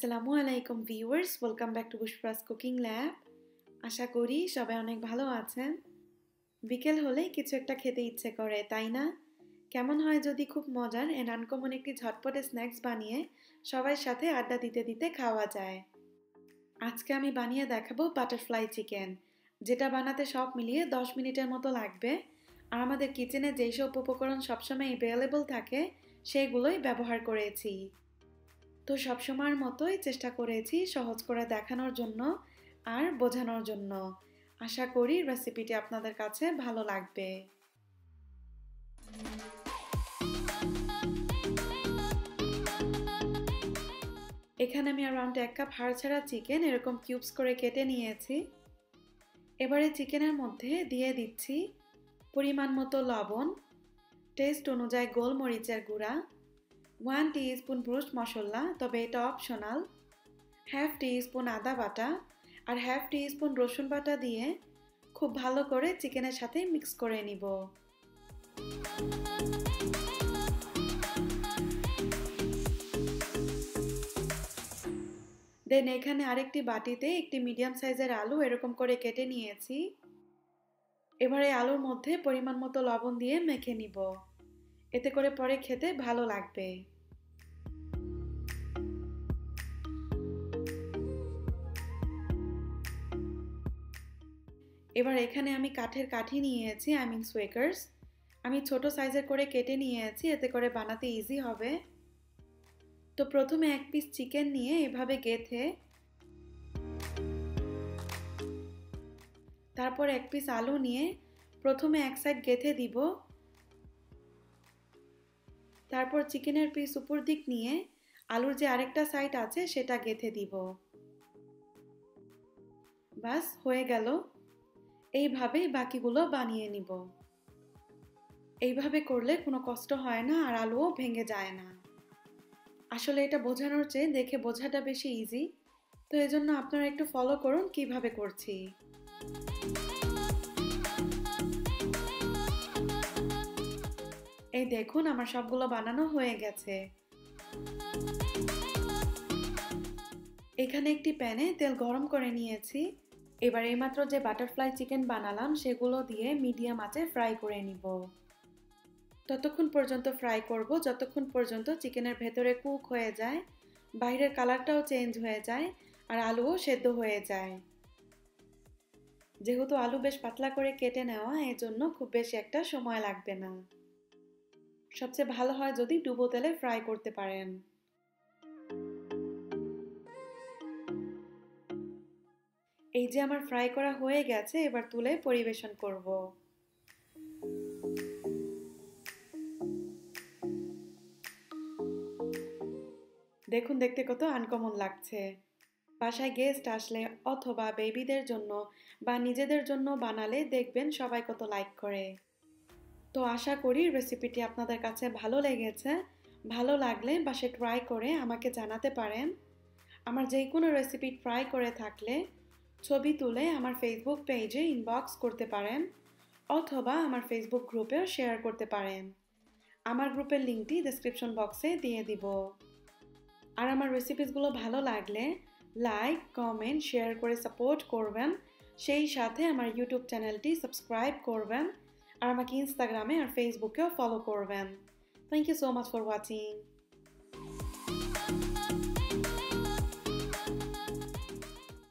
আসসালামু আলাইকুম viewers, welcome back to বুশপ্রাস কুকিং ল্যাব। আশা করি সবাই অনেক ভালো আছেন। বিকেল হলেই কিছু একটা খেতে ইচ্ছে করে, তাই না? কেমন হয় যদি খুব মজার অ্যান্ড আনকমন একটি ঝটপটে স্ন্যাক্স বানিয়ে সবার সাথে আড্ডা দিতে দিতে খাওয়া যায়। আজকে আমি বানিয়ে দেখাবো বাটারফ্লাই চিকেন যেটা বানাতে সব মিলিয়ে দশ মিনিটের মতো লাগবে। আর আমাদের কিচেনে যেই সব উপকরণ সবসময় অ্যাভেলেবল থাকে, সেগুলোই ব্যবহার করেছি। তো সবসময়ের মতোই চেষ্টা করেছি সহজ করে দেখানোর জন্য আর বোঝানোর জন্য। আশা করি রেসিপিটি আপনাদের কাছে ভালো লাগবে। এখানে আমি অ্যারাউন্ড এক কাপ হাড় ছাড়া চিকেন এরকম কিউবস করে কেটে নিয়েছি। এবারে চিকেনের মধ্যে দিয়ে দিচ্ছি পরিমাণ মতো লবণ টেস্ট অনুযায়ী গোলমরিচের গুঁড়া ওয়ান স্পুন ব্রুস্ট মশলা, তবে এটা অপশনাল। হাফ স্পুন আদা বাটা আর হাফ স্পুন রসুন বাটা দিয়ে খুব ভালো করে চিকেনের সাথে মিক্স করে নিব। দেন এখানে আরেকটি বাটিতে একটি মিডিয়াম সাইজের আলু এরকম করে কেটে নিয়েছি। এবারে আলুর মধ্যে পরিমাণ মতো লবণ দিয়ে মেখে নিব। এতে করে পরে খেতে ভালো লাগবে। এবার এখানে আমি কাঠের কাঠি নিয়েছি আই মিন সোয়েকার্স আমি ছোট সাইজের করে কেটে নিয়েছি, এতে করে বানাতে ইজি হবে। তো প্রথমে এক পিস চিকেন নিয়ে এভাবে গেথে, তারপর এক পিস আলু নিয়ে প্রথমে এক সাইড গেথে দিব। তারপর চিকেনের পিস উপর দিক নিয়ে আলুর যে আরেকটা সাইড আছে সেটা গেথে দিব। বাস, হয়ে গেল। এইভাবেই বাকিগুলো বানিয়ে নিব। এইভাবে করলে কোনো কষ্ট হয় না আর আলুও ভেঙে যায় না। আসলে এটা বোঝানোর চেয়ে দেখে বোঝাটা বেশি ইজি তো এজন্য আপনারা একটু ফলো করুন কীভাবে করছি। এই দেখুন, আমার সবগুলো বানানো হয়ে গেছে। এখানে একটি প্যানে তেল গরম করে নিয়েছি। এবার এইমাত্র যে বাটারফ্লাই চিকেন বানালাম, সেগুলো দিয়ে মিডিয়াম আঁচে ফ্রাই করে নিব। ততক্ষণ পর্যন্ত ফ্রাই করব। যতক্ষণ পর্যন্ত চিকেনের ভেতরে কুক হয়ে যায়, বাইরের কালারটাও চেঞ্জ হয়ে যায়, আর আলুও সেদ্ধ হয়ে যায়। যেহেতু আলু বেশ পাতলা করে কেটে নেওয়া এই জন্য খুব বেশি একটা সময় লাগবে না। সবচেয়ে ভালো হয় যদি ডুবো তেলে ফ্রাই করতে পারেন। এই যে আমার ফ্রাই করা হয়ে গেছে, এবার তুলে পরিবেশন করব। দেখুন, দেখতে কত আনকমন লাগছে। বাসায় গেস্ট আসলে অথবা বেবিদের জন্য বা নিজেদের জন্য বানালে দেখবেন সবাই কত লাইক করে। তো আশা করি রেসিপিটি আপনাদের কাছে ভালো লেগেছে। ভালো লাগলে বাসে ট্রাই করে আমাকে জানাতে পারেন। আমার যে কোনো রেসিপি ট্রাই করে থাকলে ছবি তুলে আমার ফেসবুক পেজে ইনবক্স করতে পারেন অথবা আমার ফেসবুক গ্রুপেও শেয়ার করতে পারেন। আমার গ্রুপের লিঙ্কটি ডিসক্রিপশন বক্সে দিয়ে দিব। আর আমার রেসিপিসগুলো ভালো লাগলে লাইক কমেন্ট শেয়ার করে সাপোর্ট করবেন। সেই সাথে আমার ইউটিউব চ্যানেলটি সাবস্ক্রাইব করবেন। আমাকে ইনস্টাগ্রামে আর ফেসবুকেও ফলো করবেন thank you so much for watching